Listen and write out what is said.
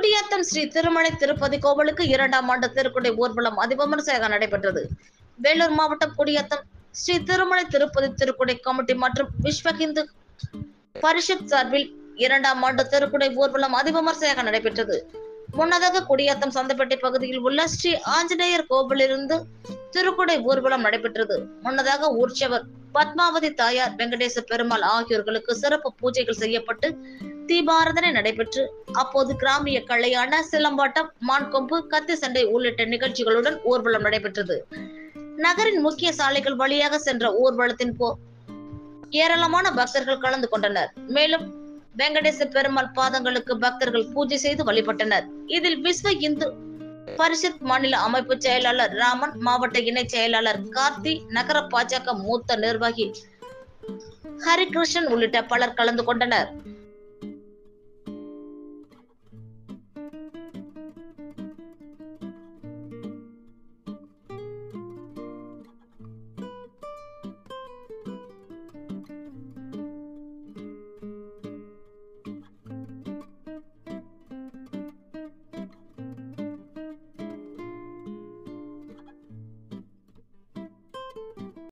குடியாத்தம் ஸ்ரீ திருமலை திருப்பதி கோவிலுக்கு இரண்டாம் ஆண்டு திருக்குடை ஊர்வலம் அதிவிமர்சையாக நடைபெற்றது. வேலூர் மாவட்டம் குடியாத்தம் ஸ்ரீ திருமலை திருப்பதி திருக்குடை கமிட்டி மற்றும் விஸ்வ ஹிந்து பரிஷத் சார்பில் இரண்டாம் ஆண்டு திருக்குடை ஊர்வலம் அதிவிமர்சையாக நடைபெற்றது. முன்னதாக குடியாத்தம் சந்தப்பட்டி பகுதியில் உள்ள ஸ்ரீ ஆஞ்சநேயர் கோவிலிருந்து திருக்குடை ஊர்வலம் நடைபெற்றது. முன்னதாக ஊர்ச்சவர் பத்மாவதி தாயார் வெங்கடேச பெருமாள் ஆகியோர்களுக்கு சிறப்பு பூஜைகள் செய்யப்பட்டு தீபாரதனை நடைபெற்று அப்போது கிராமிய கலையான சிலம்பாட்டம் மான்கொம்பு கத்தி சண்டை உள்ளிட்ட நிகழ்ச்சிகளுடன் ஊர்வலம் நடைபெற்றது. நகரின் முக்கிய சாலைகள் வழியாக சென்ற ஊர்வலத்தின் போ ஏராளமான பக்தர்கள் கலந்து கொண்டனர். மேலும் வெங்கடேச பெருமாள் பாதங்களுக்கு பக்தர்கள் பூஜை செய்து வழிபட்டனர். இதில் விஸ்வ இந்து பரிஷத் மாநில அமைப்பு செயலாளர் ராமன் மாவட்ட இணை செயலாளர் கார்த்தி நகர பாஜக மூத்த நிர்வாகி ஹரிகிருஷ்ணன் உள்ளிட்ட பலர் கலந்து கொண்டனர்.